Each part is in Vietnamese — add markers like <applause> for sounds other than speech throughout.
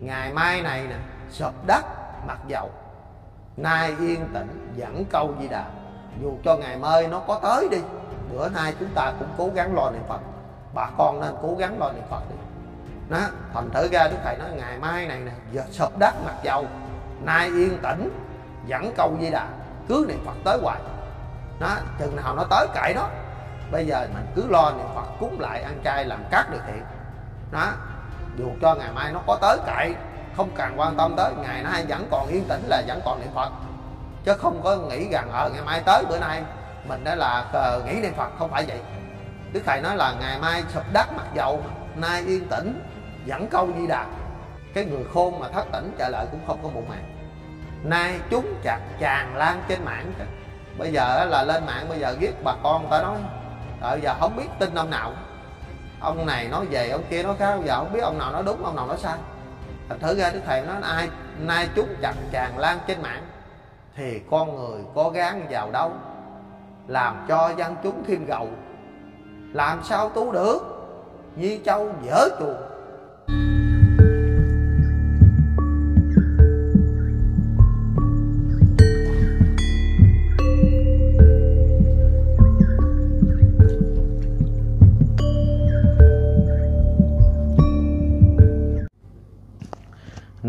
ngày mai này nè sụp đất, mặc dầu. Nay yên tĩnh, dẫn câu di đà. Dù cho ngày mai nó có tới đi, bữa nay chúng ta cũng cố gắng lo niệm phật. Bà con nên cố gắng lo niệm phật đi. Đó, thành thử ra đức thầy nói, ngày mai này nè, giờ sụp đất mặt dầu. Nay yên tĩnh, dẫn câu di đà, cứ niệm phật tới hoài. Đó, chừng nào nó tới cậy đó, bây giờ mình cứ lo niệm phật, cúng lại ăn chay làm các điều thiện. Đó dù cho ngày mai nó có tới cậy, không cần quan tâm tới, ngày nay vẫn còn yên tĩnh là vẫn còn niệm phật. Chứ không có nghĩ rằng ở ngày mai tới bữa nay, mình đã là ờ, nghĩ niệm phật, không phải vậy. Đức thầy nói là ngày mai sụp đất mặc dầu, nay yên tĩnh dẫn câu di đà. Cái người khôn mà thất tỉnh trở lại cũng không có bụng màng. Nay chúng chặt tràn lan trên mạng. Bây giờ là lên mạng, bây giờ viết bà con, ta nói bây giờ không biết tin ông nào ông này nói về, ông kia nói khác giờ không biết ông nào nói đúng, ông nào nói sai. Thành thử ra đức thầy nói, ai, nay chúng chặt tràn lan trên mạng, thì con người có gán vào đâu? Làm cho dân chúng thêm gầu làm sao tu được? Như Châu dở chuồng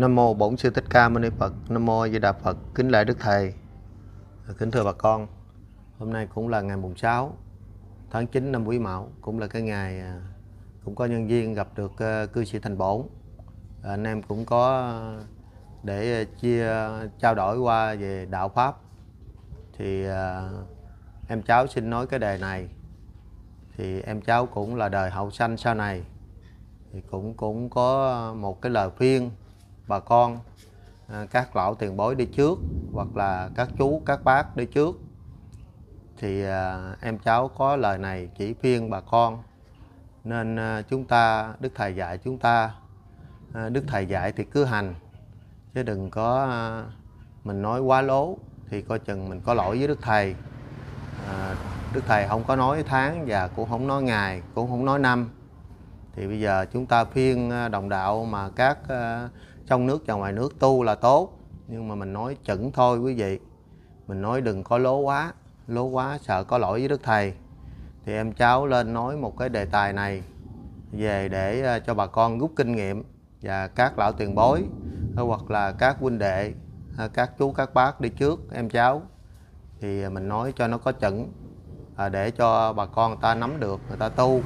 Nam mô Bổn Sư Thích Ca Mâu Ni Phật. Nam mô Di Đà Phật. Kính lễ Đức Thầy. Kính thưa bà con. Hôm nay cũng là ngày mùng 6 tháng 9 năm Quý Mão, cũng là cái ngày à, cũng có nhân viên gặp được à, cư sĩ Thành Bổn. À, anh em cũng có để chia trao đổi qua về đạo pháp. Thì em cháu xin nói cái đề này. Thì em cháu cũng là đời hậu sanh sau này thì cũng cũng có một cái lời khuyên bà con à, các lão tiền bối đi trước, hoặc là các chú, các bác đi trước. Thì à, em cháu có lời này chỉ khuyên bà con, nên à, chúng ta, đức thầy dạy chúng ta đức thầy dạy thì cứ hành, chứ đừng có mình nói quá lố, thì coi chừng mình có lỗi với đức thầy. Đức thầy không có nói tháng và cũng không nói ngày, cũng không nói năm. Thì bây giờ chúng ta phiên đồng đạo mà các trong nước và ngoài nước tu là tốt. Nhưng mà mình nói chuẩn thôi quý vị. Mình nói đừng có lố quá. Lố quá sợ có lỗi với đức thầy. Thì em cháu lên nói một cái đề tài này về để ờ, cho bà con rút kinh nghiệm và các lão tiền bối ờ, hoặc là các huynh đệ ờ, các chú, các bác đi trước em cháu. Thì mình nói cho nó có chuẩn để cho bà con ta nắm được, người ta tu.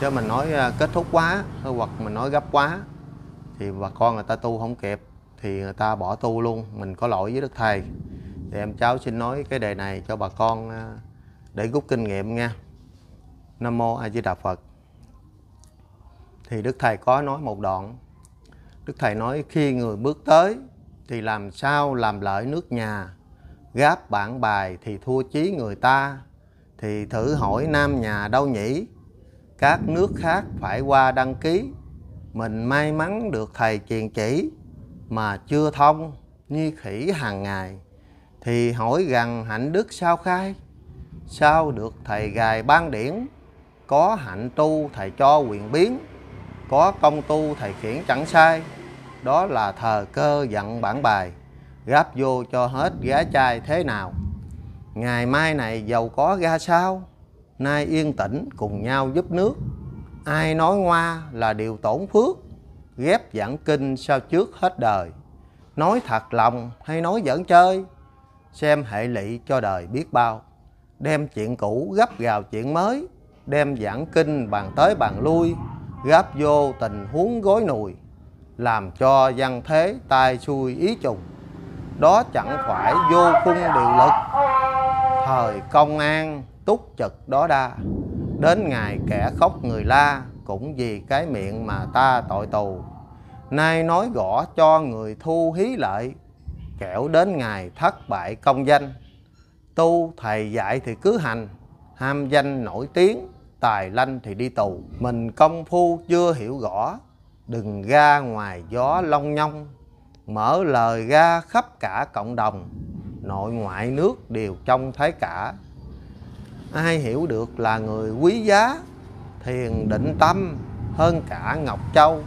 Chứ mình nói kết thúc quá hoặc mình nói gấp quá thì bà con người ta tu không kịp thì người ta bỏ tu luôn. Mình có lỗi với đức thầy. Thì em cháu xin nói cái đề này cho bà con à, để rút kinh nghiệm nha. Nam mô a di đà phật. Thì đức thầy có nói một đoạn. Đức thầy nói, khi người bước tới thì làm sao làm lợi nước nhà? Gáp bản bài thì thua chí người ta, thì thử hỏi nam nhà đâu nhỉ? Các nước khác phải qua đăng ký mình may mắn được thầy truyền chỉ mà chưa thông như khỉ hàng ngày. Thì hỏi rằng hạnh đức sao khai? Sao được thầy gài ban điển? Có hạnh tu thầy cho quyền biến, có công tu thầy khiển chẳng sai. Đó là thờ cơ dặn bản bài gáp vô cho hết gá chai thế nào. Ngày mai này giàu có ra sao? Nay yên tĩnh cùng nhau giúp nước ai nói ngoa là điều tổn phước, ghép giảng kinh sao trước hết đời. Nói thật lòng hay nói giỡn chơi, xem hệ lụy cho đời biết bao. Đem chuyện cũ gấp gào chuyện mới, đem giảng kinh bàn tới bàn lui, gáp vô tình huống gối nùi, làm cho văn thế tai xuôi ý trùng. Đó chẳng phải vô khung điều lực, thời công an túc trực đó đa đến ngày kẻ khóc người la, cũng vì cái miệng mà ta tội tù. Nay nói gõ cho người thu hí lợi, kẻo đến ngày thất bại công danh. Tu thầy dạy thì cứ hành, ham danh nổi tiếng, tài lanh thì đi tù. Mình công phu chưa hiểu rõ đừng ra ngoài gió long nhong. Mở lời ra khắp cả cộng đồng, nội ngoại nước đều trông thấy cả ai hiểu được là người quý giá, thiền định tâm hơn cả ngọc châu.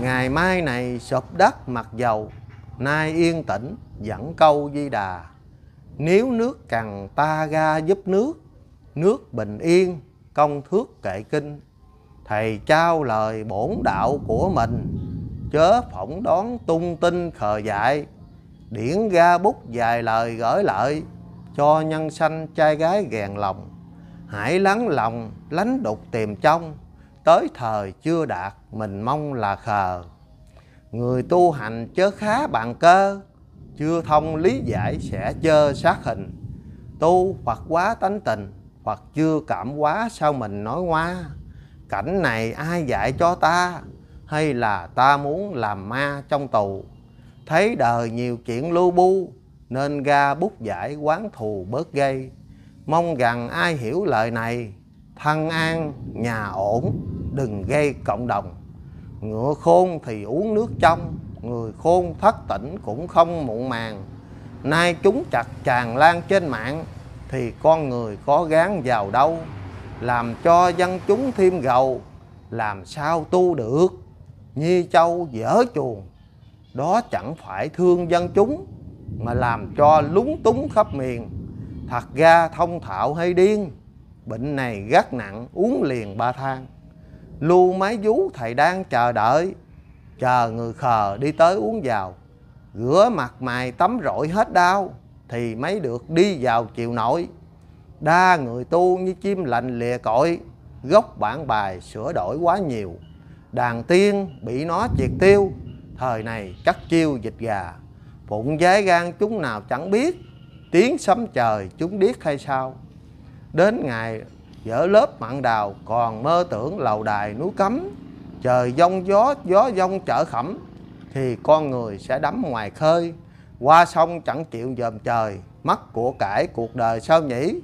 Ngày mai này sụp đất mặt dầu, nay yên tĩnh, dẫn câu di đà. Nếu nước cằn ta ga giúp nước nước bình yên, công thước kệ kinh. Thầy trao lời bổn đạo của mình, chớ phỏng đoán tung tin khờ dại. Điển ra bút vài lời gửi lợi cho nhân sanh trai gái gèn lòng. Hãy lắng lòng, lánh đục tìm trong. Tới thời chưa đạt, mình mong là khờ. Người tu hành chớ khá bằng cơ, chưa thông lý giải sẽ chơ sát hình. Tu hoặc quá tánh tình, hoặc chưa cảm quá sao mình nói hoa cảnh này ai dạy cho ta? Hay là ta muốn làm ma trong tù? Thấy đời nhiều chuyện lưu bu nên ra bút giải quán thù bớt gây. Mong rằng ai hiểu lời này, thân an, nhà ổn, đừng gây cộng đồng. Ngựa khôn thì uống nước trong, người khôn thất tỉnh cũng không muộn màng. Nay chúng chặt tràn lan trên mạng, thì con người có gán vào đâu? Làm cho dân chúng thêm gầu, làm sao tu được? Nhi châu dở chuồng, đó chẳng phải thương dân chúng mà làm cho lúng túng khắp miền. Thật ra thông thạo hay điên, bệnh này gắt nặng, uống liền ba thang. Lưu máy vú, thầy đang chờ đợi, chờ người khờ đi tới uống vào. Rửa mặt mày tắm rội hết đau, thì mới được đi vào chiều nội đa người tu như chim lạnh lìa cội, gốc bản bài sửa đổi quá nhiều. Đàn tiên bị nó triệt tiêu, thời này cắt chiêu dịch gà phụng giái gan chúng nào chẳng biết tiếng sấm trời chúng điếc hay sao? Đến ngày dở lớp mặn đào còn mơ tưởng lầu đài núi cấm. Trời giông gió gió giông trở khẩm thì con người sẽ đắm ngoài khơi. Qua sông chẳng chịu dòm trời mất của cải cuộc đời sao nhỉ?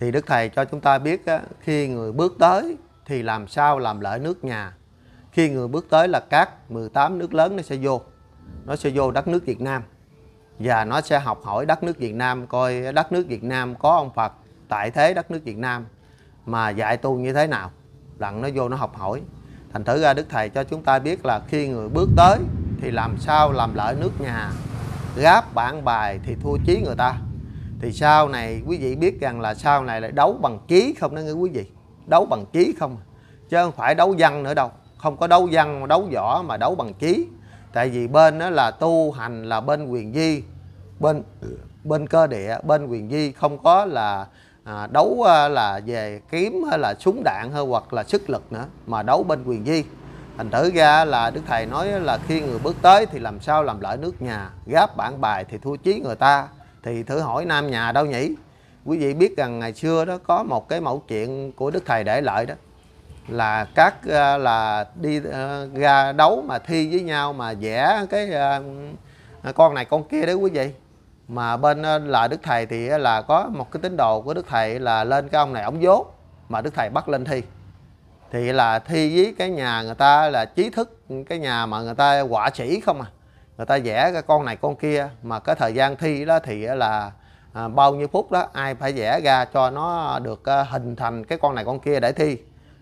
Thì đức thầy cho chúng ta biết á, khi người bước tới thì làm sao làm lợi nước nhà? Khi người bước tới là các 18 nước lớn nó sẽ vô nó sẽ vô đất nước Việt Nam. Và nó sẽ học hỏi đất nước Việt Nam, coi đất nước Việt Nam có ông Phật tại thế đất nước Việt Nam mà dạy tu như thế nào. Lặng nó vô nó học hỏi. Thành thử ra đức thầy cho chúng ta biết là khi người bước tới thì làm sao làm lợi nước nhà. Gáp bản bài thì thua chí người ta. Thì sau này quý vị biết rằng là sau này lại đấu bằng chí không đó, nghe quý vị? Đấu bằng chí không à? chứ không phải đấu văn nữa đâu. Không có đấu văn mà đấu võ mà đấu bằng chí tại vì bên đó là tu hành là bên quyền di bên bên cơ địa bên quyền di không có là à, đấu à, là về kiếm hay là súng đạn hay hoặc là sức lực nữa mà đấu bên quyền di. Thành thử ra là đức thầy nói là khi người bước tới thì làm sao làm lợi nước nhà gáp bản bài thì thua chí người ta. Thì thử hỏi nam nhà đâu nhỉ? Quý vị biết rằng ngày xưa đó có một cái mẫu chuyện của đức thầy để lại đó là các uh, là đi uh, ra đấu mà thi với nhau mà vẽ cái uh, con này con kia đấy quý vị. Mà bên là đức thầy thì là có một cái tín đồ của đức thầy là lên cái ông này ông dốt mà đức thầy bắt lên thi. Thì là thi với cái nhà người ta là trí thức cái nhà mà người ta họa sĩ không à. Người ta vẽ cái con này con kia mà cái thời gian thi đó thì là à, bao nhiêu phút đó ai phải vẽ ra cho nó được à, hình thành cái con này con kia để thi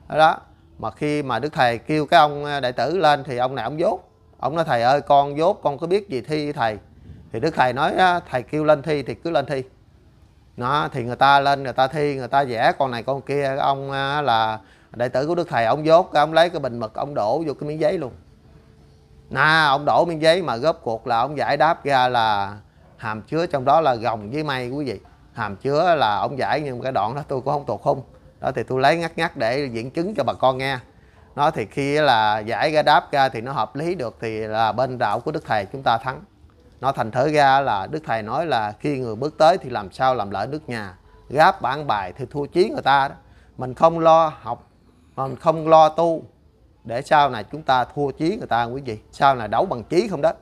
đó mà khi mà đức thầy kêu cái ông à, đệ tử lên thì ông này ông dốt. Ông nói, thầy ơi, con dốt, con có biết gì thi thầy? Thì đức thầy nói thầy kêu lên thi thì cứ lên thi. Nó, thì người ta lên, người ta thi, người ta vẽ con này con kia. Ông à, là đệ tử của đức thầy, ông dốt ông lấy cái bình mực, ông đổ vô cái miếng giấy luôn. Nà ông đổ miếng giấy mà góp cuộc là ông giải đáp ra là hàm chứa trong đó là gồng với mây quý vị. Hàm chứa là ông giải, nhưng cái đoạn đó tôi cũng không thuộc khung đó, thì tôi lấy ngắt ngắt để diễn chứng cho bà con nghe. Nó thì khi là giải ra đáp ra thì nó hợp lý được thì là bên đạo của đức thầy chúng ta thắng. Nó thành thở ra là đức thầy nói là khi người bước tới thì làm sao làm lợi nước nhà, gáp bản bài thì thua chí người ta đó. Mình không lo học, mình không lo tu, để sau này chúng ta thua chí người ta quý vị, sau này đấu bằng chí không đó.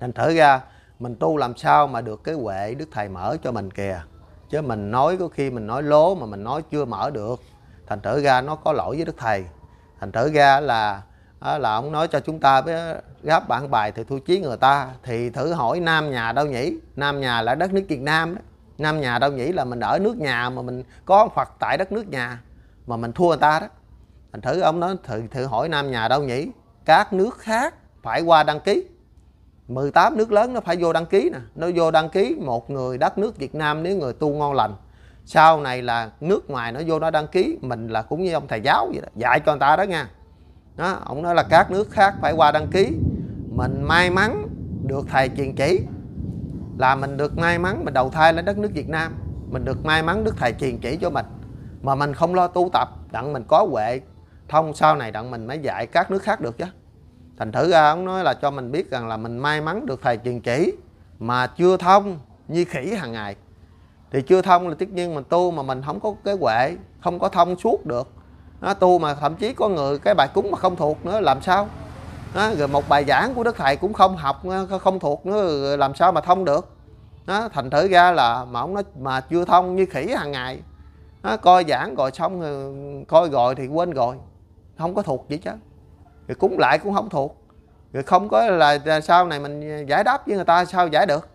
Thành thở ra mình tu làm sao mà được cái huệ đức thầy mở cho mình kìa chứ mình nói có khi mình nói lố mà mình nói chưa mở được. Thành thử ra nó có lỗi với đức thầy. Thành thử ra là là ông nói cho chúng ta với gáp bản bài thì thua chí người ta thì thử hỏi nam nhà đâu nhỉ nam nhà là đất nước việt nam đó. Nam nhà đâu nhỉ là mình ở nước nhà mà mình có phật tại đất nước nhà mà mình thua người ta đó. Thành thử ông nói thử, thử hỏi nam nhà đâu nhỉ các nước khác phải qua đăng ký. 18 nước lớn nó phải vô đăng ký nè. Nó vô đăng ký một người đất nước Việt Nam nếu người tu ngon lành. Sau này là nước ngoài nó vô nó đăng ký, mình là cũng như ông thầy giáo vậy đó, dạy cho người ta đó nha. Đó, ông nói là các nước khác phải qua đăng ký. Mình may mắn được thầy truyền chỉ là mình được may mắn, mình đầu thai lên đất nước Việt Nam. Mình được may mắn đức thầy truyền chỉ cho mình. Mà mình không lo tu tập, đặng mình có huệ. Thông sau này đặng mình mới dạy các nước khác được chứ thành thử ra ông nói là cho mình biết rằng là mình may mắn được thầy truyền chỉ mà chưa thông như khỉ hàng ngày. Thì chưa thông là tất nhiên mình tu mà mình không có cái huệ không có thông suốt được. Nó tu mà thậm chí có người cái bài cúng mà không thuộc nữa làm sao? Đó, rồi một bài giảng của đức thầy cũng không học không thuộc nữa làm sao mà thông được? Đó, thành thử ra là mà ông nói mà chưa thông như khỉ hàng ngày. Đó, coi giảng rồi xong rồi coi rồi thì quên rồi không có thuộc gì chứ rồi cúng lại cũng không thuộc. Rồi không có là sau này mình giải đáp với người ta sao giải được.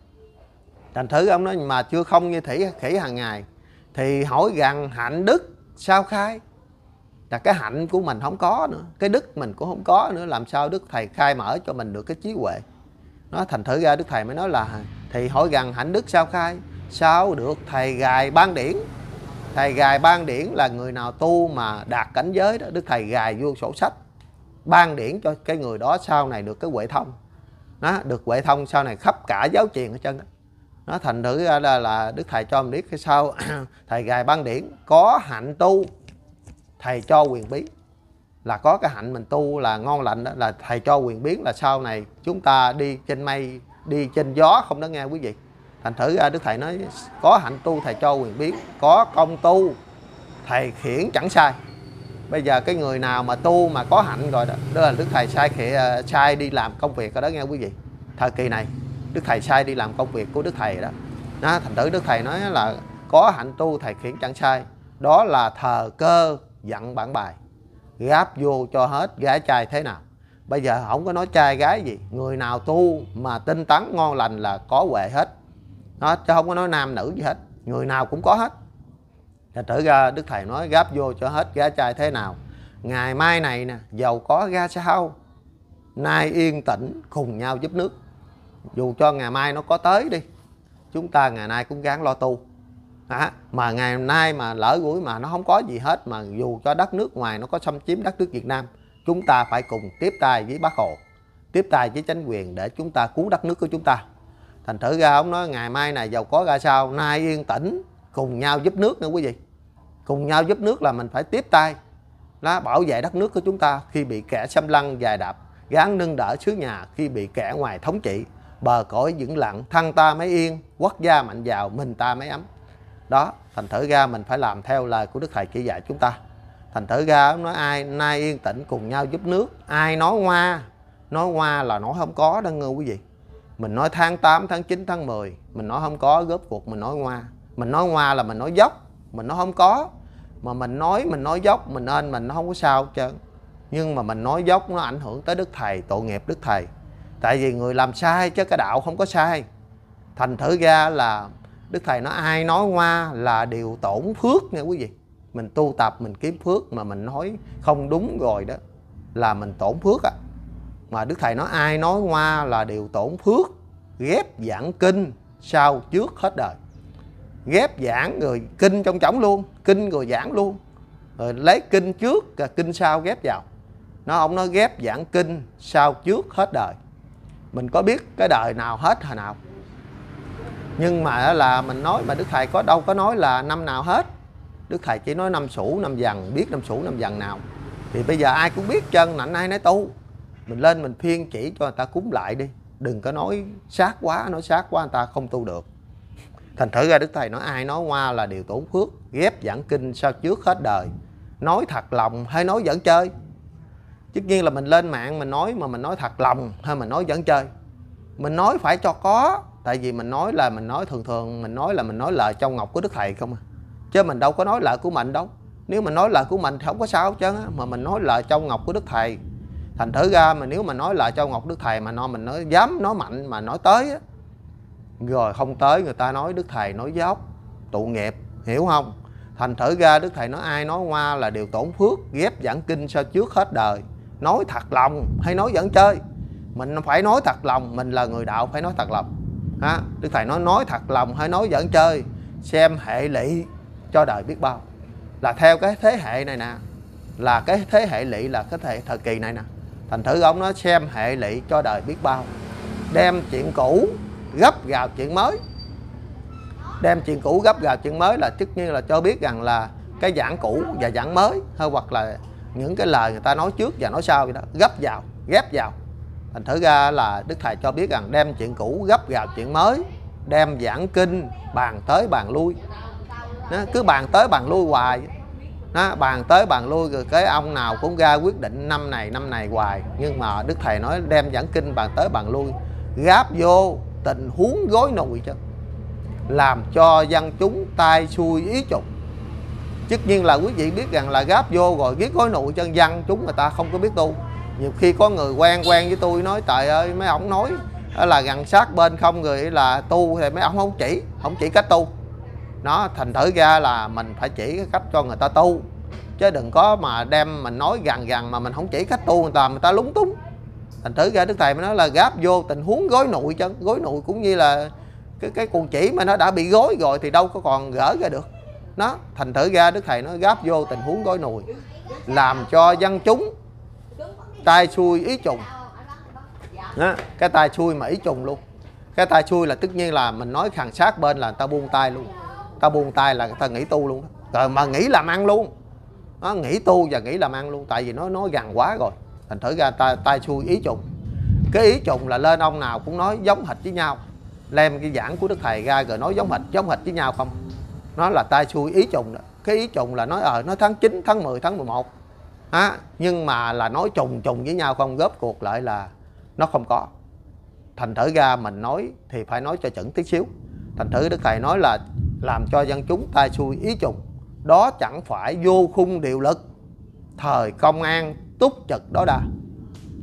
Thành thử ông nói mà chưa không như thủy khỉ hàng ngày, thì hỏi rằng hạnh đức sao khai? Là cái hạnh của mình không có nữa, cái đức mình cũng không có nữa, làm sao đức thầy khai mở cho mình được cái trí huệ? Nó thành thử ra đức thầy mới nói là, thì hỏi rằng hạnh đức sao khai? Sao được thầy gài ban điển? Thầy gài ban điển là người nào tu mà đạt cảnh giới đó? Đức thầy gài vô sổ sách ban điển cho cái người đó sau này được cái huệ thông. Nó được huệ thông sau này khắp cả giáo truyền ở chân đó nó thành thử ra là, là đức thầy cho mình biết cái sau <clears throat> thầy gài ban điển có hạnh tu thầy cho quyền bí là có cái hạnh mình tu là ngon lành đó là thầy cho quyền biến là sau này chúng ta đi trên mây đi trên gió không đó nghe quý vị. Thành thử ra đức thầy nói có hạnh tu thầy cho quyền biến. Có công tu thầy khiển chẳng sai bây giờ cái người nào mà tu mà có hạnh rồi đó đó là đức thầy sai khỉ, ờ, sai đi làm công việc ở đó nghe quý vị. Thời kỳ này đức thầy sai đi làm công việc của đức thầy đó. Đó thành tử đức thầy nói là có hạnh tu thầy khiển chẳng sai. Đó là thờ cơ dặn bản bài. Gáp vô cho hết gái trai thế nào. Bây giờ không có nói trai gái gì. Người nào tu mà tinh tấn ngon lành là có huệ hết. Đó chứ không có nói nam nữ gì hết. Người nào cũng có hết. Thành thử ra Đức Thầy nói gáp vô cho hết gá trai thế nào. Ngày mai này nè Giàu có ra sao? Nay yên tĩnh cùng nhau giúp nước. Dù cho ngày mai nó có tới đi Chúng ta ngày nay cũng gắng lo tu. À, Mà ngày nay mà lỡ gũi mà nó không có gì hết Mà dù cho đất nước ngoài nó có xâm chiếm đất nước Việt Nam Chúng ta phải cùng tiếp tay với bác Hồ Tiếp tay với chính quyền để chúng ta cứu đất nước của chúng ta. Thành thử ra ông nói ngày mai này giàu có ra sao? Nay yên tĩnh cùng nhau giúp nước nữa quý vị cùng nhau giúp nước là mình phải tiếp tay. Nó bảo vệ đất nước của chúng ta khi bị kẻ xâm lăng dài đạp gán nâng đỡ xứ nhà khi bị kẻ ngoài thống trị. Bờ cõi vững lặng thân ta mới yên quốc gia mạnh giàu mình ta mới ấm. Đó thành thử ra mình phải làm theo lời của đức thầy chỉ dạy chúng ta. Thành thử ra nói ai nay yên tĩnh cùng nhau giúp nước ai nói hoa nói hoa là nói không có đó ngư quý vị. Mình nói tháng 8, tháng 9, tháng 10 mình nói không có góp cuộc mình nói hoa. Mình nói hoa là mình nói dốc mình nó không có, mà mình nói mình nói dốc, mình nên, mình nó không có sao hết trơn. Nhưng mà mình nói dốc nó ảnh hưởng tới đức thầy, tội nghiệp đức thầy. Tại vì người làm sai chứ cái đạo không có sai. Thành thử ra là đức thầy nói, ai nói hoa là điều tổn phước nha quý vị. Mình tu tập, mình kiếm phước mà mình nói không đúng rồi đó, là mình tổn phước á. Mà đức thầy nói, ai nói hoa là điều tổn phước, ghép giảng kinh sau trước hết đời? Ghép giảng rồi kinh trong chổng luôn, kinh rồi giảng luôn. Rồi lấy kinh trước và kinh sau ghép vào. Nó, ông nói ghép giảng kinh sau trước hết đời. Mình có biết cái đời nào hết hồi nào. Nhưng mà là mình nói, mà đức thầy có đâu có nói là năm nào hết. Đức thầy chỉ nói năm sủ, năm dần biết năm sủ, năm dần nào. Thì bây giờ ai cũng biết chân nạnh ai nói tu. Mình lên mình phiên chỉ cho người ta cúng lại đi. Đừng có nói sát quá, nói sát quá người ta không tu được thành thử ra đức thầy nói, ai nói hoa là điều tổn phước, ghép giảng kinh sao trước hết đời? Nói thật lòng hay nói giỡn chơi? Tất nhiên là mình lên mạng mình nói mà mình nói thật lòng hay mình nói giỡn chơi. Mình nói phải cho có, tại vì mình nói là mình nói thường thường, mình nói là mình nói lời trong ngọc của đức thầy không à. Chứ mình đâu có nói lời của mình đâu. Nếu mình nói lời của mình thì không có sao hết trơn á, mà mình nói lời trong ngọc của đức thầy. Thành thử ra mà nếu mà nói lời trong ngọc đức thầy mà nó mình nói dám nói mạnh mà nói tới á rồi không tới, người ta nói đức thầy nói dốc tụ nghiệp, hiểu không? Thành thử ra đức thầy nói ai nói hoa là điều tổn phước, ghép giảng kinh sao trước hết đời. Nói thật lòng hay nói giỡn chơi? Mình phải nói thật lòng, mình là người đạo phải nói thật lòng. Ha, đức thầy nói nói thật lòng hay nói giỡn chơi, xem hệ lụy cho đời biết bao. Là theo cái thế hệ này nè, là cái thế hệ lụy là cái thế thời kỳ này nè. Thành thử ông nói xem hệ lụy cho đời biết bao. Đem chuyện cũ gấp gào chuyện mới. Đem chuyện cũ gấp gào chuyện mới là tất nhiên là cho biết rằng là cái giảng cũ và giảng mới, hay hoặc là những cái lời người ta nói trước và nói sau vậy đó, gấp vào, ghép vào. Thành thử ra là đức thầy cho biết rằng đem chuyện cũ gấp gào chuyện mới, đem giảng kinh bàn tới bàn lui. Nó cứ bàn tới bàn lui hoài. Nó bàn tới bàn lui rồi cái ông nào cũng ra quyết định năm này năm này hoài. Nhưng mà đức thầy nói đem giảng kinh bàn tới bàn lui, gáp vô tình huống gối nồi chứ làm cho dân chúng tai xuôi ý trục tất nhiên là quý vị biết rằng là gáp vô rồi biết gối nụi chân dân chúng người ta không có biết tu. Nhiều khi có người quen quen với tôi nói, trời ơi, mấy ông nói là gần sát bên không người là tu thì mấy ông không chỉ không chỉ cách tu. Nó thành thử ra là mình phải chỉ cái cách cho người ta tu. Chứ đừng có mà đem mình nói gần gần mà mình không chỉ cách tu người ta người ta lúng túng thành thử ra đức thầy mới nói là gáp vô tình huống gối nụi chân gối nụi cũng như là cái cái cuồng chỉ mà nó đã bị gối rồi thì đâu có còn gỡ ra được. Nó thành thử ra đức thầy nó gáp vô tình huống gối nùi làm cho dân chúng tai xuôi ý trùng. Đó, cái tai xuôi mà ý trùng luôn. Cái tai xuôi là tất nhiên là mình nói khàn sát bên là người ta buông tay luôn. Ta buông tay là người ta nghỉ tu luôn rồi mà nghỉ làm ăn luôn. Nó nghỉ tu và nghỉ làm ăn luôn. Tại vì nó nói gần quá rồi thành thử ra tai, tai xui ý trùng. Cái ý trùng là lên ông nào cũng nói giống hệt với nhau. Đem cái giảng của đức thầy ra rồi nói giống hệt giống hệt với nhau không? Nó là tai xui ý trùng đó. Cái ý trùng là nói ờ à, nó tháng 9 tháng 10 tháng 11 á nhưng mà là nói trùng trùng với nhau không? Góp cuộc lại là nó không có. Thành thử ra mình nói thì phải nói cho chuẩn tí xíu. Thành thử đức thầy nói là làm cho dân chúng tai xui ý trùng. Đó chẳng phải vô khung điều lực. Thời công an túc trực đó đã,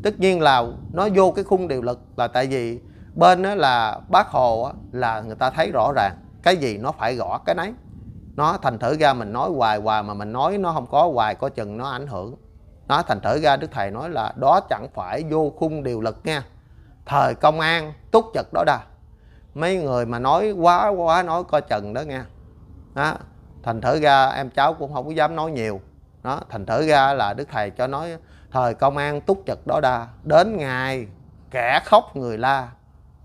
tất nhiên là nó vô cái khung điều lực là tại vì bên đó là bác hồ là người ta thấy rõ ràng cái gì nó phải gõ cái nấy. Nó thành thử ra mình nói hoài hoài mà mình nói nó không có hoài có chừng nó ảnh hưởng. Nó thành thử ra đức thầy nói là đó chẳng phải vô khung điều lực nha. Thời công an túc trực đó đà mấy người mà nói quá quá nói coi chừng đó nha. Đó thành thử ra em cháu cũng không có dám nói nhiều đó thành thử ra là đức thầy cho nói thời công an túc trực đó đa đến ngày kẻ khóc người la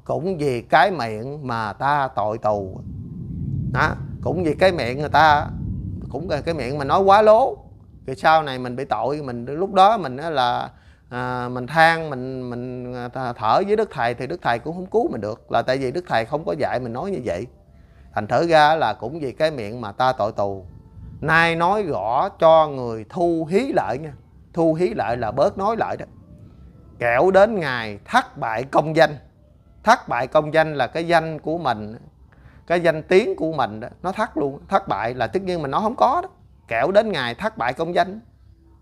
cũng vì cái miệng mà ta tội tù. Đó cũng vì cái miệng người ta cũng cái miệng mà nói quá lố. Thì sau này mình bị tội mình lúc đó mình là à, mình than mình mình à, thở với đức thầy thì đức thầy cũng không cứu mình được là tại vì đức thầy không có dạy mình nói như vậy. Thành thử ra là cũng vì cái miệng mà ta tội tù nay nói rõ cho người thu hí lợi nha. Thu hí lợi là bớt nói lợi đó. Kẻo đến ngày thất bại công danh. Thất bại công danh là cái danh của mình, cái danh tiếng của mình đó. Nó thất luôn, thất bại là tất nhiên mình nó không có đó. Kẻo đến ngày thất bại công danh.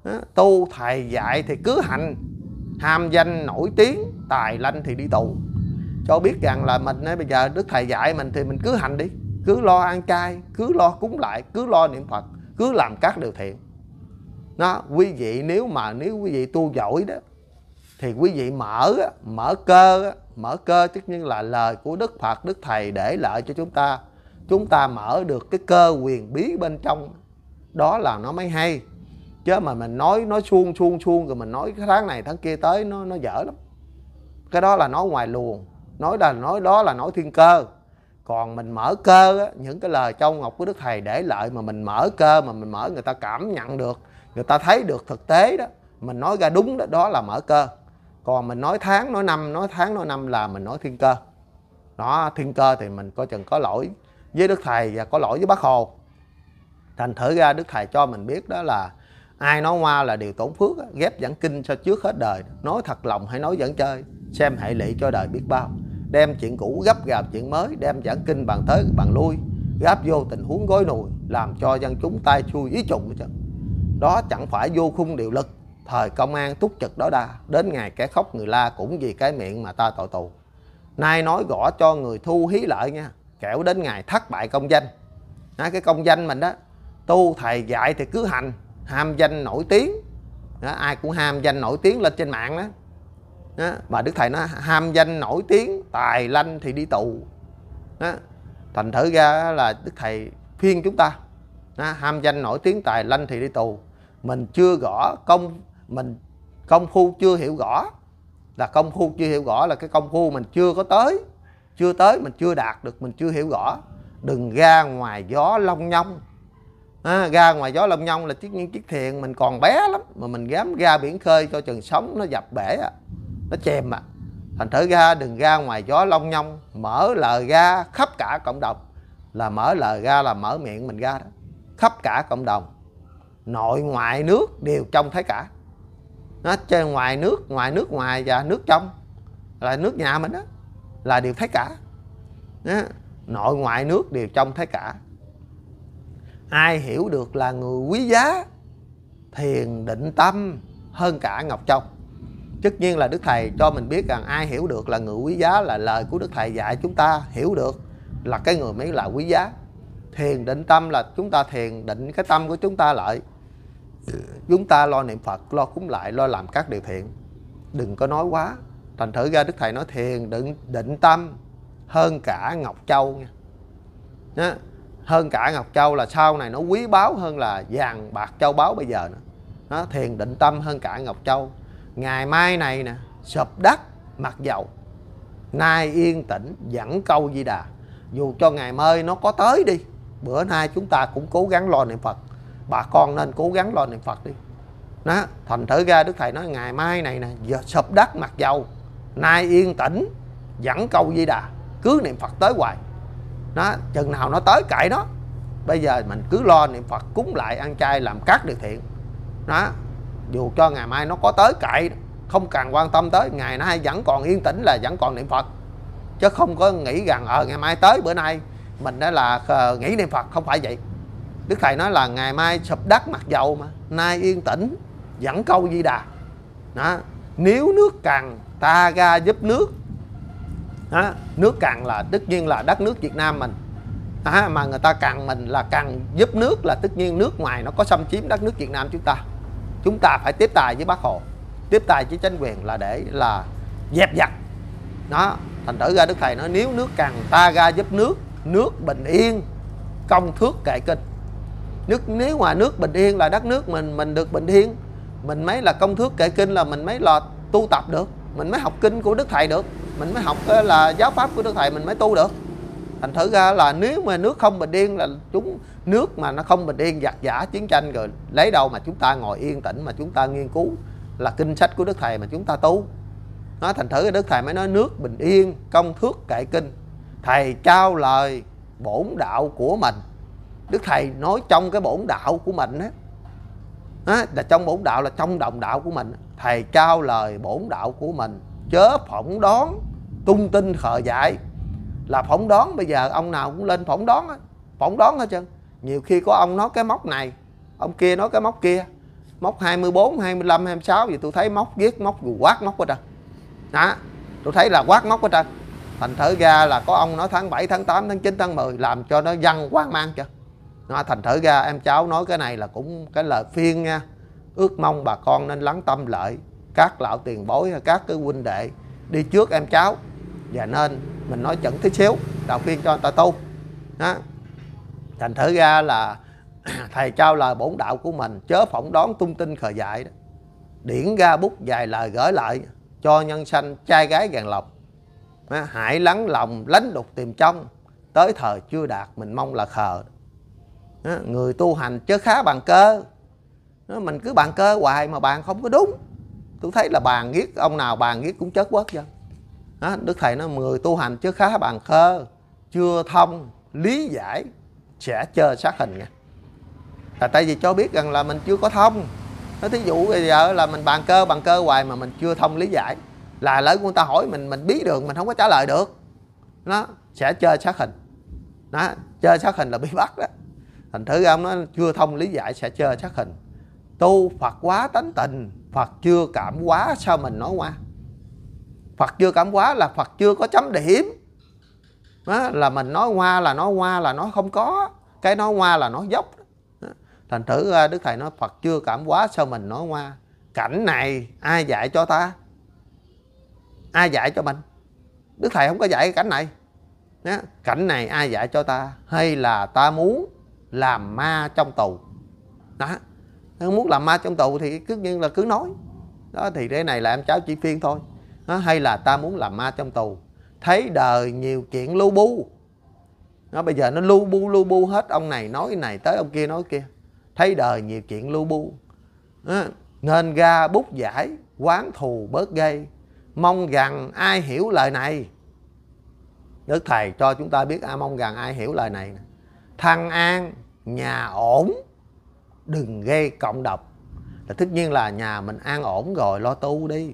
Đó. tu thầy dạy thì cứ hành. Ham danh nổi tiếng, tài lanh thì đi tù. Cho biết rằng là mình bây giờ đức thầy dạy mình thì mình cứ hành đi cứ lo ăn chay cứ lo cúng lại, cứ lo niệm phật, cứ làm các điều thiện. Nó quý vị nếu mà, nếu quý vị tu giỏi đó, thì quý vị mở mở cơ mở cơ tất nhiên là lời của đức phật, đức thầy để lại cho chúng ta. Chúng ta mở được cái cơ quyền bí bên trong đó là nó mới hay. Chứ mà mình nói nói suông suông suông, rồi mình nói cái tháng này, tháng kia tới, nó nó dở lắm. Cái đó là nói ngoài luồng, nói là nói, đó là nói thiên cơ còn mình mở cơ á, những cái lời châu ngọc của đức thầy để lại mà mình mở cơ mà mình mở người ta cảm nhận được người ta thấy được thực tế đó mình nói ra đúng đó đó là mở cơ. Còn mình nói tháng nói năm nói tháng nói năm là mình nói thiên cơ. Đó thiên cơ thì mình coi chừng có lỗi với đức thầy và có lỗi với bác hồ. Thành thử ra đức thầy cho mình biết đó là ai nói hoa là điều tổn phước ghép giảng kinh cho trước hết đời. Nói thật lòng hay nói dẫn chơi xem hệ lụy cho đời biết bao đem chuyện cũ gấp gạp chuyện mới đem giảng kinh bằng tới bằng lui gáp vô tình huống gối nùi làm cho dân chúng tay chui ý trùng chứ. Đó chẳng phải vô khung điều lực thời công an túc trực đó đa đến ngày kẻ khóc người la cũng vì cái miệng mà ta tội tù. Nay nói gõ cho người thu hí lợi nha kẻo đến ngày thất bại công danh. À, cái công danh mình đó tu thầy dạy thì cứ hành ham danh nổi tiếng. Đó, ai cũng ham danh nổi tiếng lên trên mạng đó đó, mà đức thầy nó ham danh nổi tiếng tài lanh thì đi tù. Đó. thành thử ra là đức thầy khuyên chúng ta đó, ham danh nổi tiếng tài lanh thì đi tù. Mình chưa gõ công mình công phu chưa hiểu gõ. Là công phu chưa hiểu gõ là cái công phu mình chưa có tới chưa tới mình chưa đạt được mình chưa hiểu gõ. Đừng ra ngoài gió long nhông à, ra ngoài gió long nhông là chiếc những chiếc thuyền mình còn bé lắm mà mình dám ra biển khơi cho chừng sống nó dập bể à nó chèm à. Thành thử ra, đừng ra ngoài gió long nhông mở lời ra khắp cả cộng đồng. Là mở lời ra là mở miệng mình ra đó. Khắp cả cộng đồng. Nội ngoại nước đều trong thấy cả. Nó trên ngoài nước ngoài nước, ngoài và nước trong. Là nước nhà mình đó. Là đều thấy cả. Đó. nội ngoại nước đều trong thấy cả. Ai hiểu được là người quý giá, thiền định tâm hơn cả ngọc châu tất nhiên là đức thầy cho mình biết rằng ai hiểu được là người quý giá, là lời của đức thầy dạy chúng ta hiểu được là cái người mới là quý giá. Thiền định tâm là chúng ta thiền định cái tâm của chúng ta lại. Chúng ta lo niệm phật, lo cúng lại, lo làm các điều thiện. Đừng có nói quá. Thành thử ra đức thầy nói thiền định định tâm hơn cả ngọc châu nha. Đó. hơn cả ngọc châu là sau này nó quý báu hơn là vàng bạc châu báu bây giờ nữa. Đó. thiền định tâm hơn cả ngọc châu ngày mai này nè sụp đất, mặc dầu. Nay yên tĩnh dẫn câu di đà. Dù cho ngày mai nó có tới đi, bữa nay chúng ta cũng cố gắng lo niệm phật. Bà con nên cố gắng lo niệm phật đi. Đó, thành thử ra đức thầy nói, ngày mai này nè, giờ sụp đất, mặc dầu. Nay yên tĩnh dẫn câu di đà. Cứ niệm phật tới hoài. Nó chừng nào nó tới cậy đó, bây giờ mình cứ lo niệm phật, cúng lại ăn chay làm các điều thiện. Đó dù cho ngày mai nó có tới cậy không cần quan tâm tới ngày nay vẫn còn yên tĩnh là vẫn còn niệm phật. Chứ không có nghĩ rằng ờ ngày mai tới bữa nay mình đã là ờ, nghĩ niệm phật không phải vậy. Đức thầy nói là ngày mai sụp đất mặc dầu mà nay yên tĩnh dẫn câu di đà. Đó nếu nước cằn ta ra giúp nước đó, nước cằn là tất nhiên là đất nước việt nam mình. Đó. mà người ta cằn mình là cằn giúp nước là tất nhiên nước ngoài nó có xâm chiếm đất nước việt nam chúng ta chúng ta phải tiếp tài với bác hồ. Tiếp tài với chính quyền là để là dẹp giặc. Nó thành thử ra đức thầy nói, nếu nước càng ta ra giúp nước nước bình yên, công thước kệ kinh. Nước, nếu mà nước bình yên là đất nước mình mình được bình yên, mình mới là công thước kệ kinh là mình mới là tu tập được, mình mới học kinh của đức thầy được, mình mới học ờ, là giáo pháp của đức thầy mình mới tu được thành thử ra là nếu mà nước không bình yên là chúng nước mà nó không bình yên giặc giả chiến tranh rồi lấy đâu mà chúng ta ngồi yên tĩnh mà chúng ta nghiên cứu là kinh sách của đức thầy mà chúng ta tu. Nó thành thử đức thầy mới nói nước bình yên công thước kệ kinh. Thầy trao lời bổn đạo của mình. Đức thầy nói trong cái bổn đạo của mình á á, là trong bổn đạo là trong đồng đạo của mình. Thầy trao lời bổn đạo của mình chớ phỏng đoán tung tin khờ dại là phỏng đoán bây giờ ông nào cũng lên phỏng đoán á. Phỏng đoán hết trơn. Nhiều khi có ông nói cái móc này ông kia nói cái móc kia. Móc 24, 25, 26 thì tôi thấy móc viết móc quát móc hết trơn. Đó tôi thấy là quát móc hết trơn. Thành thử ra là có ông nói tháng 7, tháng 8, tháng 9, tháng 10 làm cho nó văng quan mang chưa. nó thành thử ra em cháu nói cái này là cũng cái lời phiên nha. Ước mong bà con nên lắng tâm lợi các lão tiền bối hay các cái huynh đệ đi trước em cháu. Và nên mình nói chẩn tí xíu đạo khuyên cho người ta tu. Đó. Thành thử ra là <clears throat> thầy trao lời bổn đạo của mình, chớ phỏng đoán tung tin khờ dại đó. Điển ra bút vài lời gửi lại cho nhân sanh trai gái gàn lộc. Hãy lắng lòng, lánh đục tìm trong. Tới thời chưa đạt, mình mong là khờ. Người tu hành chớ khá bàn cơ. Mình cứ bàn cơ hoài mà bàn không có đúng. Tôi thấy là bàn giết ông nào bàn giết cũng chết quất vậy đó, đức thầy nói người tu hành chưa khá bàn khơ chưa thông lý giải sẽ chơi sát hình nha. Là tại vì cho biết rằng là mình chưa có thông. Nó thí dụ bây giờ là mình bàn cơ bàn cơ hoài mà mình chưa thông lý giải là lỡ người ta hỏi mình mình biết được mình không có trả lời được nó sẽ chơi sát hình. Đó chơi sát hình là bị bắt đó. Thành thử ông nó chưa thông lý giải sẽ chơi sát hình. Tu phật quá tánh tình phật chưa cảm quá sao mình nói qua? Phật chưa cảm hóa là phật chưa có chấm điểm. Đó, là mình nói hoa là nói hoa là nó không có. Cái nói hoa là nó dốc. Thành thử à, đức thầy nói phật chưa cảm hóa sao mình nói hoa? Cảnh này ai dạy cho ta? Ai dạy cho mình? Đức thầy không có dạy cái cảnh này. Đó. cảnh này ai dạy cho ta? Hay là ta muốn làm ma trong tù? Đó. Muốn làm ma trong tù thì cứ nhiên là cứ nói. Đó thì cái này là em cháu chỉ phiên thôi đó, hay là ta muốn làm ma trong tù? Thấy đời nhiều chuyện lu bu. Nó bây giờ nó lu bu lu bu hết. Ông này nói này tới ông kia nói kia. Thấy đời nhiều chuyện lu bu. Đó, nên ra bút giải quán thù bớt gây. Mong rằng ai hiểu lời này? Đức thầy cho chúng ta biết ai mong rằng ai hiểu lời này thăng an nhà ổn. Đừng gây cộng độc là tất nhiên là nhà mình an ổn rồi lo tu đi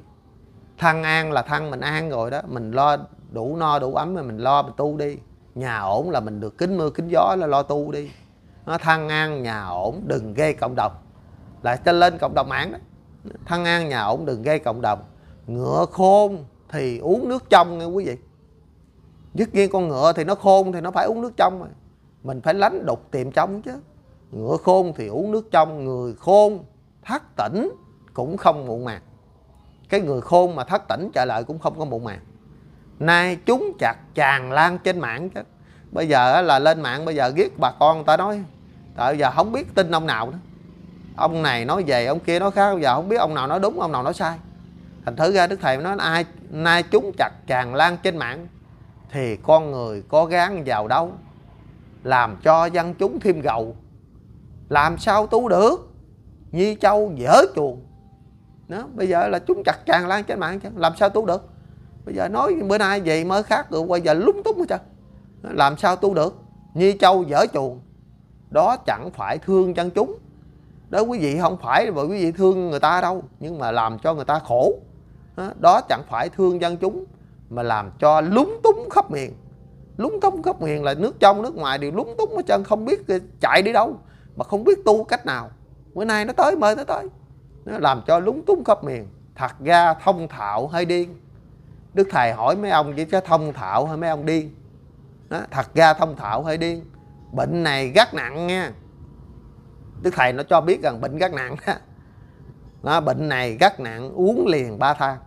thăng an là thăng mình an rồi đó. Mình lo đủ no, đủ ấm rồi mình lo mình tu đi. Nhà ổn là mình được kính mưa, kính gió là lo tu đi. Nó thăng an, nhà ổn, đừng gây cộng đồng. Lại cho lên cộng đồng mạng đó. Thăng an, nhà ổn, đừng gây cộng đồng. Ngựa khôn thì uống nước trong nghe quý vị. Dứt nhiên con ngựa thì nó khôn thì nó phải uống nước trong rồi mình phải lánh đục tìm trong chứ. Ngựa khôn thì uống nước trong, người khôn thắt tỉnh cũng không muộn màng cái người khôn mà thất tỉnh trở lại cũng không có bụng màng. Nay chúng chặt tràn lan trên mạng chứ. Bây giờ là lên mạng bây giờ ghét bà con, người ta nói, tại giờ không biết tin ông nào nữa. Ông này nói về, ông kia nói khác giờ không biết ông nào nói đúng, ông nào nói sai. Thành thử ra đức thầy nói, ai, nay chúng chặt tràn lan trên mạng thì con người có gán vào đâu? Làm cho dân chúng thêm gầu. Làm sao tu được? Nhi châu dở chuồng đó, bây giờ là chúng chặt tràn lan trên mạng chứ, làm sao tu được? Bây giờ nói bữa nay vậy mới khác rồi, bây giờ lúng túng hết trơn làm sao tu được? Nhi châu dở chuồng. Đó chẳng phải thương dân chúng. Đó quý vị không phải bởi quý vị thương người ta đâu, nhưng mà làm cho người ta khổ. Đó chẳng phải thương dân chúng, mà làm cho lúng túng khắp miền. Lúng túng khắp miền là nước trong, nước ngoài đều lúng túng hết trơn, không biết chạy đi đâu, mà không biết tu cách nào. Bữa nay nó tới mời nó tới nó làm cho lúng túng khắp miền. Thật ra thông thạo hay điên. Đức thầy hỏi mấy ông chỉ có thông thạo hay mấy ông điên? Đó, thật ra thông thạo hay điên. Bệnh này rất nặng nha. Đức thầy nó cho biết rằng bệnh rất nặng đó, bệnh này rất nặng uống liền ba thang.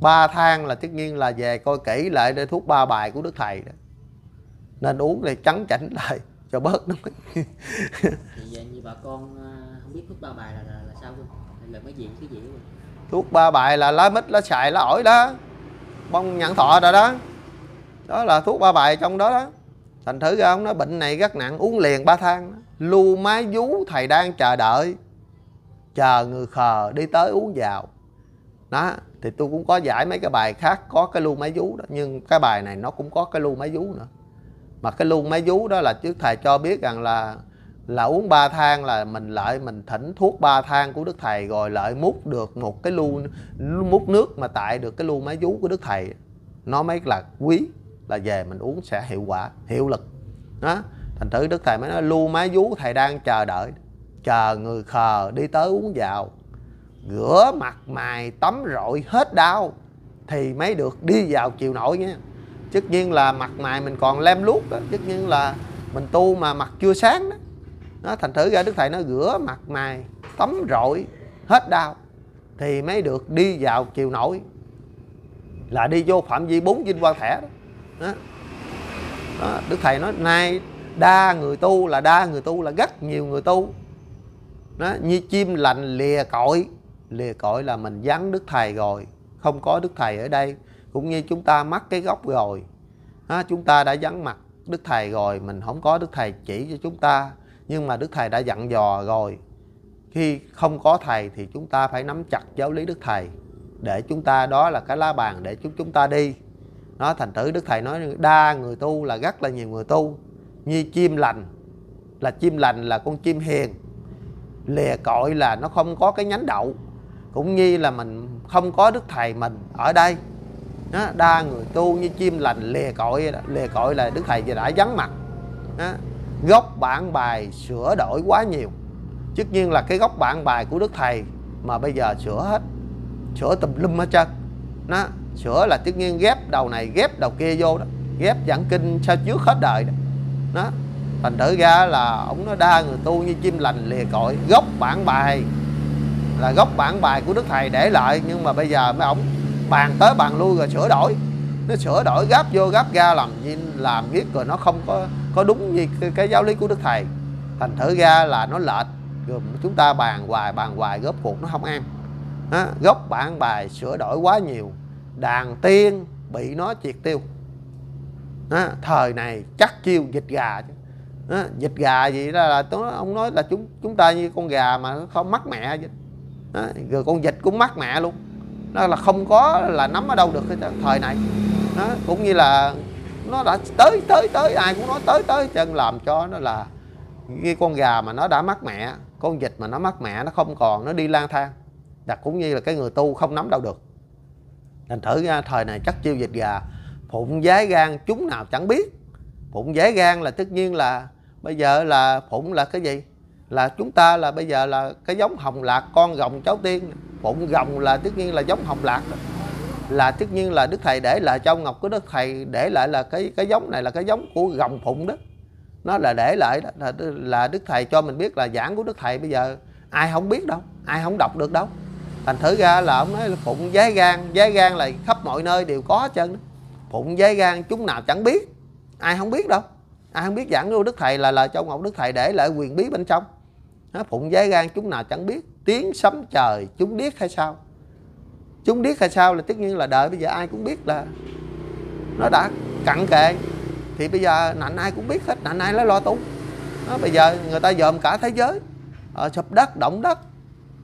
Ba thang là tất nhiên là về coi kỹ lại để thuốc ba bài của đức thầy đó. Nên uống để trắng chảnh lại cho bớt nó vậy à, như bà con à, không biết thuốc ba bài là, là sao không? Là mấy cái gì thuốc ba bài là lá mít, lá xài, lá ổi đó. Bông nhãn thọ rồi đó. Đó là thuốc ba bài trong đó đó. Thành thử ra ông nói bệnh này rất nặng, uống liền ba thang lu mái vú, thầy đang chờ đợi. Chờ người khờ đi tới uống vào. Đó, thì tôi cũng có giải mấy cái bài khác có cái lu máy vú đó. Nhưng cái bài này nó cũng có cái lu máy vú nữa. Mà cái lu máy vú đó là trước thầy cho biết rằng là là uống ba thang là mình lại mình thỉnh thuốc ba thang của đức thầy rồi lại múc được một cái lu múc nước mà tại được cái lu máy vú của đức thầy. Nó mới là quý, là về mình uống sẽ hiệu quả, hiệu lực. Đó, thành thử đức thầy mới nói, lu máy vú thầy đang chờ đợi, chờ người khờ đi tới uống vào. Rửa mặt mày tắm rội hết đau thì mới được đi vào chiều nổi nha. Tất nhiên là mặt mày mình còn lem luốc đó tất nhiên là mình tu mà mặt chưa sáng đó nó thành thử ra đức thầy nó rửa mặt mày tắm rội hết đau. Thì mới được đi vào chiều nổi là đi vô phạm vi bốn vinh quang thẻ đó. đó. đó đức thầy nói nay đa người tu là đa người tu là rất nhiều người tu. Đó, như chim lành lìa cội lìa cội là mình vắng đức thầy rồi. Không có đức thầy ở đây. Cũng như chúng ta mắc cái gốc rồi. Đó, chúng ta đã vắng mặt đức thầy rồi mình không có đức thầy chỉ cho chúng ta nhưng mà đức thầy đã dặn dò rồi khi không có thầy thì chúng ta phải nắm chặt giáo lý đức thầy để chúng ta đó là cái lá bàn để chúng chúng ta đi. Nó thành tử đức thầy nói đa người tu là rất là nhiều người tu như chim lành là chim lành là con chim hiền lìa cội là nó không có cái nhánh đậu cũng như là mình không có đức thầy mình ở đây. Đó, đa người tu như chim lành lìa cội lìa cội là đức thầy đã vắng mặt. Đó, gốc bản bài sửa đổi quá nhiều. Tất nhiên là cái gốc bản bài của đức thầy mà bây giờ sửa hết, sửa tùm lum hết trơn. Nó sửa là tất nhiên ghép đầu này, ghép đầu kia vô đó, ghép giảng kinh sao trước hết đời đó. Nó thành thử ra là ông nó đa người tu như chim lành lìa cội. Gốc bản bài là gốc bản bài của đức thầy để lại, nhưng mà bây giờ mấy ông bàn tới bàn lui rồi sửa đổi. Nó sửa đổi gáp vô gáp ra, làm gì làm viết rồi nó không có có đúng như cái, giáo lý của đức thầy. Thành thử ra là nó lệch rồi chúng ta bàn hoài bàn hoài góp cuộc nó không an. Đó, gốc bản bài sửa đổi quá nhiều đàn tiên bị nó triệt tiêu. Đó, thời này chắc chiêu dịch gà chứ. Đó, dịch gà gì đó là tôi ông nói là chúng chúng ta như con gà mà không mắc mẹ chứ. Đó, rồi con vịt cũng mắc mẹ luôn. Đó là không có là nắm ở đâu được cái thời này. Đó, cũng như là nó đã tới tới tới, ai cũng nói tới tới. Chân làm cho nó là cái con gà mà nó đã mắc mẹ, con vịt mà nó mắc mẹ, nó không còn, nó đi lang thang. Đặt cũng như là cái người tu không nắm đâu được. Thành thử ra thời này chắc chiêu dịch gà, phụng giái gan chúng nào chẳng biết. Phụng giái gan là tất nhiên là bây giờ là phụng là cái gì? Là chúng ta là bây giờ là cái giống hồng lạc, con rồng cháu tiên. Phụng rồng là tất nhiên là giống hồng lạc. đó là tất nhiên là đức thầy để lại trong ngọc của đức thầy để lại là cái cái giống này là cái giống của gồng phụng đó. Nó là để lại đó là, là đức thầy cho mình biết là giảng của đức thầy bây giờ ai không biết đâu ai không đọc được đâu. Thành thử ra là ông nói là phụng giái gan giái gan là khắp mọi nơi đều có hết trơn phụng giái gan chúng nào chẳng biết ai không biết đâu. Ai không biết giảng của đức thầy là lời cho ngọc đức thầy để lại quyền bí bên trong. Nó phụng giái gan chúng nào chẳng biết tiếng sấm trời chúng điếc hay sao? Chúng biết hay sao là tất nhiên là đời bây giờ ai cũng biết là nó đã cặn kề. Thì bây giờ nạnh ai cũng biết hết nạnh ai nó lo tung đó, bây giờ người ta dòm cả thế giới. À, sụp đất động đất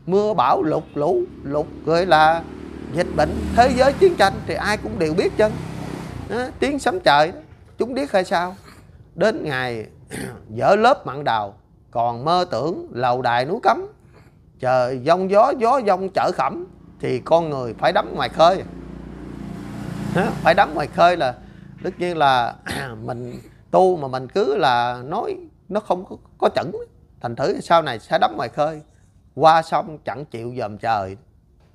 mưa bão lụt lũ lụt rồi là dịch bệnh thế giới chiến tranh thì ai cũng đều biết chân đó, tiếng sấm trời chúng biết hay sao. Đến ngày <clears throat> dở lớp mặn đào còn mơ tưởng lầu đài núi cấm. Trời giông gió gió giông chở khẩm thì con người phải đắm ngoài khơi. Phải đắm ngoài khơi là tất nhiên là <clears throat> mình tu mà mình cứ là nói nó không có, có chuẩn. Thành thử sau này sẽ đắm ngoài khơi. Qua sông chẳng chịu dòm trời.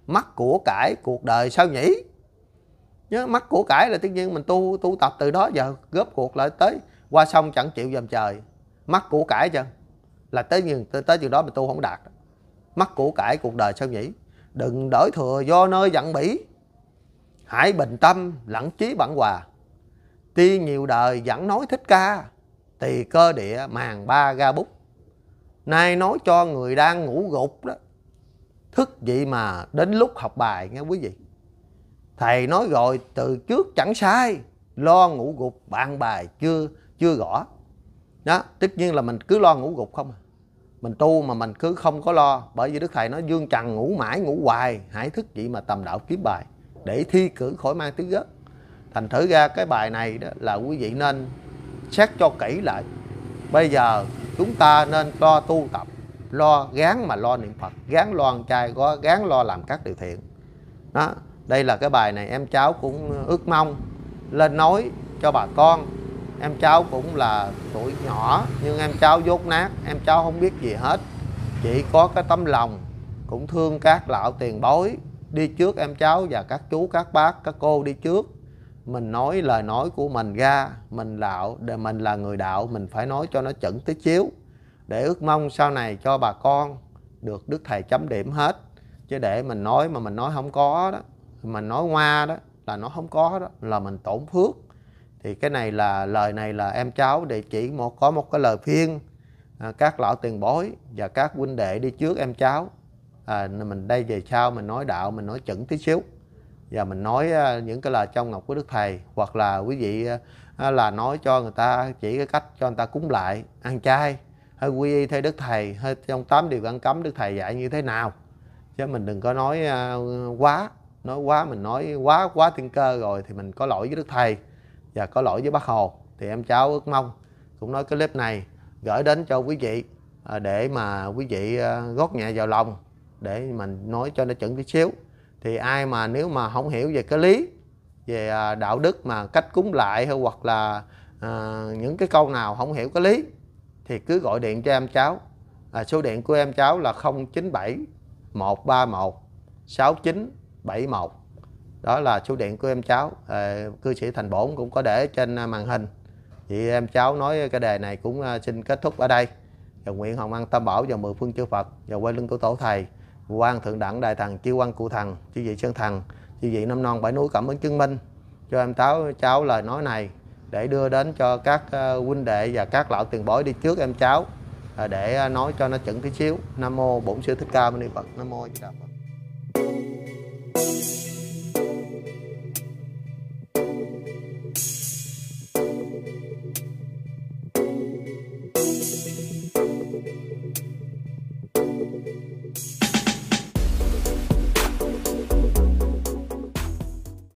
Mắc của cải cuộc đời sao nhỉ? Nhớ mắc của cải là tất nhiên mình tu tu tập từ đó giờ góp cuộc lại tới. Qua sông chẳng chịu dòm trời. Mắc của cải chưa? Là tới như tới, tới chừng đó mình tu không đạt. Mắc của cải cuộc đời sao nhỉ? Đừng đổi thừa do nơi giận bỉ. Hãy bình tâm lặng trí bản hòa. Tuy nhiều đời vẫn nói thích ca, tỳ cơ địa màn ba ga bút. Nay nói cho người đang ngủ gục đó, thức vậy mà đến lúc học bài nghe quý vị. Thầy nói rồi, từ trước chẳng sai, lo ngủ gục bạn bài chưa chưa gõ. Đó, tất nhiên là mình cứ lo ngủ gục không à mình tu mà mình cứ không có lo, bởi vì đức thầy nói, dương trần ngủ mãi ngủ hoài, hãy thức vậy mà tầm đạo kiếm bài, để thi cử khỏi mang tiếng gớt thành thử ra cái bài này đó là quý vị nên xét cho kỹ lại. Bây giờ chúng ta nên lo tu tập, lo gán mà lo niệm phật, gán lo ăn chay có gán lo làm các điều thiện. Đó, đây là cái bài này em cháu cũng ước mong lên nói cho bà con em cháu cũng là tuổi nhỏ, nhưng em cháu dốt nát. Em cháu không biết gì hết. Chỉ có cái tấm lòng, cũng thương các lão tiền bối. Đi trước em cháu và các chú, các bác, các cô đi trước. Mình nói lời nói của mình ra, mình đạo, để mình là người đạo, mình phải nói cho nó chuẩn tí chiếu để ước mong sau này cho bà con được đức thầy chấm điểm hết. Chứ để mình nói mà mình nói không có đó, mình nói ngoa đó, là nó không có đó, là mình tổn phước thì cái này là lời này là em cháu để chỉ một có một cái lời phiên à, các lão tiền bối và các huynh đệ đi trước em cháu. À, mình đây về sau mình nói đạo mình nói chuẩn tí xíu. Và mình nói à, những cái lời trong ngọc của đức thầy hoặc là quý vị à, là nói cho người ta chỉ cái cách cho người ta cúng lại ăn chay. Hay quy y theo đức thầy hay trong tám điều ăn cấm đức thầy dạy như thế nào. Chứ mình đừng có nói à, quá nói quá mình nói quá quá thiên cơ rồi thì mình có lỗi với đức thầy và có lỗi với bác hồ thì em cháu ước mong. Cũng nói cái clip này gửi đến cho quý vị à, để mà quý vị à, gót nhẹ vào lòng để mình nói cho nó chuẩn tí xíu. Thì ai mà nếu mà không hiểu về cái lý về à, đạo đức mà cách cúng lại hay hoặc là à, những cái câu nào không hiểu cái lý thì cứ gọi điện cho em cháu à, số điện của em cháu là 097 131 6971 đó là số điện của em cháu. À, cư sĩ thành bổn cũng có để trên à, màn hình. Thì em cháu nói cái đề này cũng à, xin kết thúc ở đây. Và nguyện hồng an tâm bảo và mười phương chư Phật và quê lưng của tổ thầy quan thượng đẳng đại thần chư quan cụ thần chư vị sơn thần chư vị năm non bảy núi cảm ứng chứng minh. Cho em cháu cháu lời nói này để đưa đến cho các à, huynh đệ và các lão tiền bối đi trước em cháu để nói cho nó chuẩn tí xíu. Nam mô bổn sư thích ca mâu ni phật. Nam mô a di đà phật.